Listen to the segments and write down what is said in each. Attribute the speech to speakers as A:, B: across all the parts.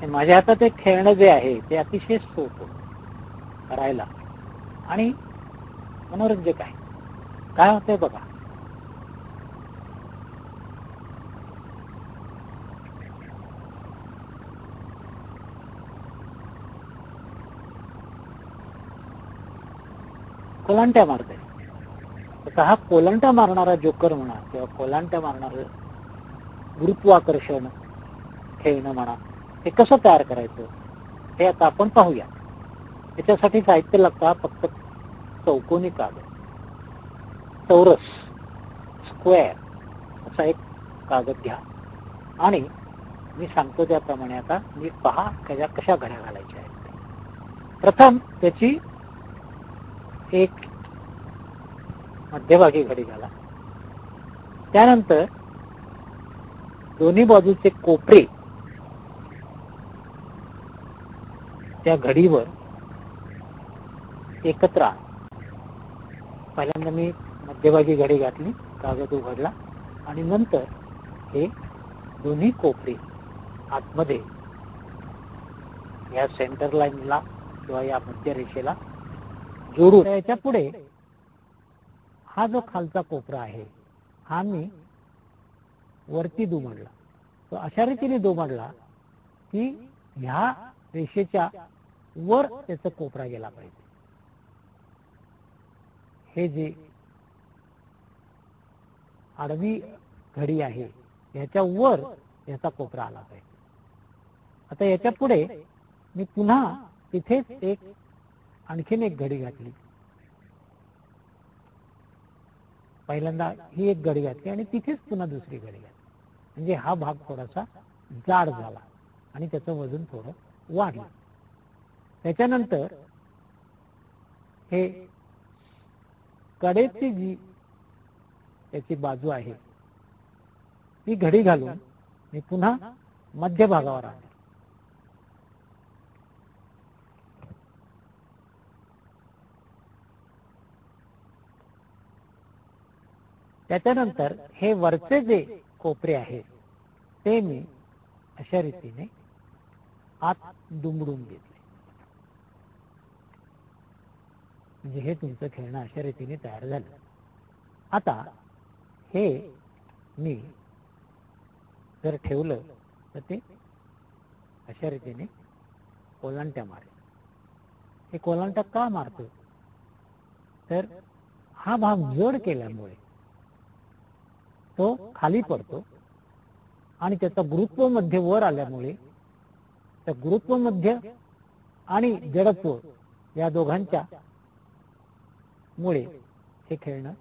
A: हे माझ्या हातात ते खेळणं जे आहे ते अतिशय सोपं करायला. आणि मनोरंजक आहे. काय होतंय बघा. कोलांट्या मारते तसा हा कोलांटा मारणारा जोकर म्हणा किंवा कोलांट्या मारणार गुरुत्वाकर्षण खेळणं म्हणा हे कसं तयार करायचं हे आता आपण पाहूया. त्याच्यासाठी साहित्य लागतं फक्त चौकोनी कागद. चौरस स्क्वेअर असा एक कागद घ्या. आणि मी सांगतो त्याप्रमाणे आता मी पहा त्याच्या कशा घड्या घालायच्या आहेत. प्रथम त्याची एक मध्यभागी घडी घाला. त्यानंतर दोन्ही बाजूचे कोपरे त्या घडीवर एकत्र पहिल्यांदा मी मध्यभागी घडी घातली कागद उघडला आणि नंतर हे दोन्ही कोपरे आतमध्ये या सेंटर लाईनला किंवा या मध्य रेषेला जोडून याच्यापुढे हा जो खालचा कोपरा आहे हा मी वरती दुमडला. तो अशा रीतीने दुमडला की ह्या रेषेच्या वर त्याचा कोपरा गेला पाहिजे. हे जे आडवी घडी आहे याच्या वर याचा कोपरा आला पाहिजे. आता याच्यापुढे मी पुन्हा तिथेच एक आणखीन एक घडी घातली. पहिल्यांदा ही एक घडी घातली आणि तिथेच पुन्हा दुसरी घडी घातली. म्हणजे हा भाग थोडासा जाड झाला आणि त्याचं वजन थोडं वाढलं. त्याच्यानंतर हे कडेची जी त्याची बाजू आहे ती घडी घालून मी पुन्हा मध्यभागावर आले. त्याच्यानंतर हे वरचे जे कोपरे आहेत ते मी अशा रीतीने आत दुमडून घेतले. म्हणजे हे तुमचं खेळणं अशा रीतीने तयार झालं. आता हे मी जर ठेवलं तर ते अशा रीतीने कोलांट्या मारेल. हे कोलांटा का मारतो? तर हा भाग जड केल्यामुळे तो खाली पडतो आणि त्याचा गुरुत्व मध्य वर आल्यामुळे त्या गुरुत्व मध्य आणि जडत्व या दोघांच्या मुळे हे खेळणं?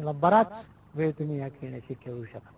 A: मला बराच वेळ तुम्ही या खेळण्याशी खेळू शकाल.